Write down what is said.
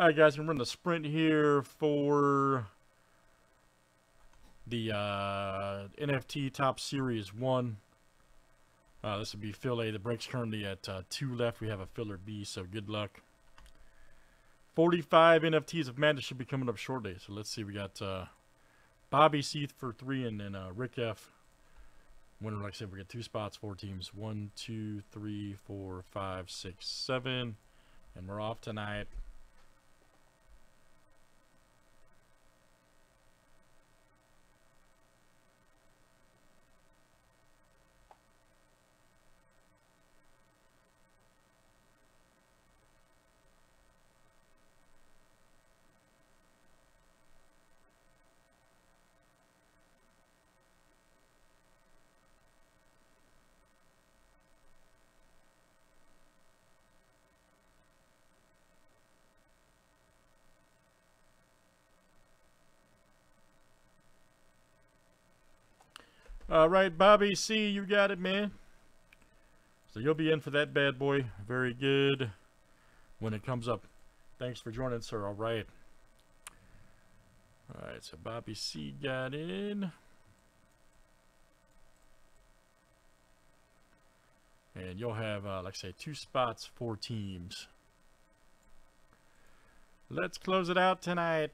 Alright guys, we're running the sprint here for the uh, NFT Topps Series 1. Uh, this would be fill A. The break's currently at uh, 2 left. We have a filler B, so good luck. 45 NFTs of Madness should be coming up shortly. So let's see. We got uh, Bobby Seath for 3 and then uh, Rick F. Winner, like I said, we got two spots, four teams. One, two, three, four, five, six, seven. And we're off tonight. All right, Bobby C, you got it, man. So you'll be in for that bad boy. Very good when it comes up. Thanks for joining, sir. All right. All right, so Bobby C got in. And you'll have, uh, like I say, two spots, four teams. Let's close it out tonight.